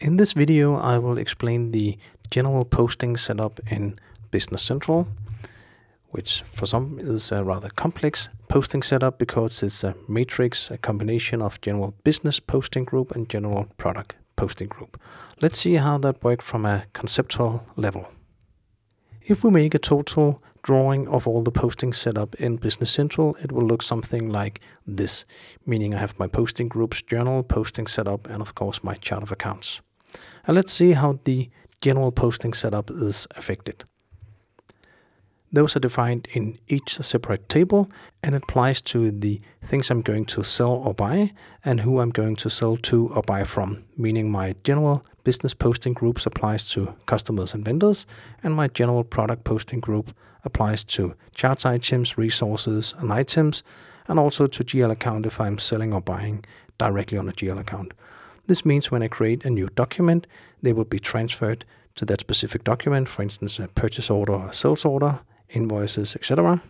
In this video, I will explain the general posting setup in Business Central, which for some is a rather complex posting setup because it's a matrix, a combination of general business posting group and general product posting group. Let's see how that works from a conceptual level. If we make a total drawing of all the posting setup in Business Central, it will look something like this, meaning I have my posting groups, journal, posting setup, and of course my chart of accounts. And let's see how the general posting setup is affected. Those are defined in each separate table and applies to the things I'm going to sell or buy and who I'm going to sell to or buy from, meaning my general business posting groups applies to customers and vendors and my general product posting group applies to charge items, resources and items and also to GL account if I'm selling or buying directly on a GL account. This means when I create a new document, they will be transferred to that specific document, for instance, a purchase order or a sales order, invoices, etc.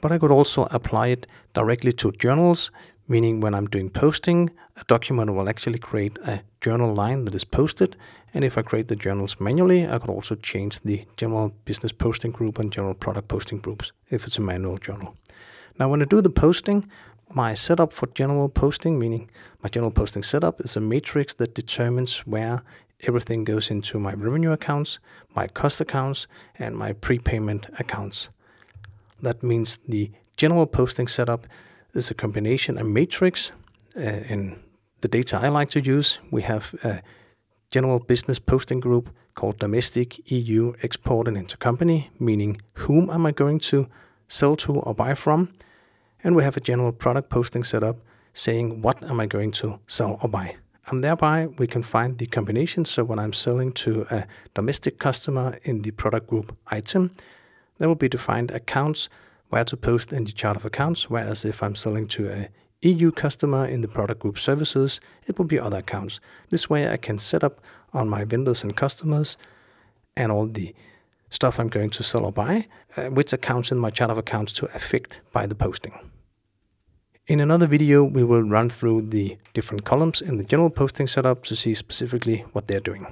But I could also apply it directly to journals, meaning when I'm doing posting, a document will actually create a journal line that is posted. And if I create the journals manually, I could also change the general business posting group and general product posting groups if it's a manual journal. Now, when I do the posting, my setup for general posting, meaning my general posting setup, is a matrix that determines where everything goes into my revenue accounts, my cost accounts, and my prepayment accounts. That means the general posting setup is a combination, a matrix. Uh, in the data I like to use, we have a general business posting group called domestic, EU, export, and intercompany, meaning whom am I going to sell to or buy from? And we have a general product posting setup saying what am I going to sell or buy. And thereby we can find the combinations. So when I'm selling to a domestic customer in the product group item, there will be defined accounts where to post in the chart of accounts. Whereas if I'm selling to a EU customer in the product group services, it will be other accounts. This way I can set up on my vendors and customers and all the stuff I'm going to sell or buy, uh, which accounts in my chart of accounts to affect by the posting. In another video, we will run through the different columns in the general posting setup to see specifically what they're doing.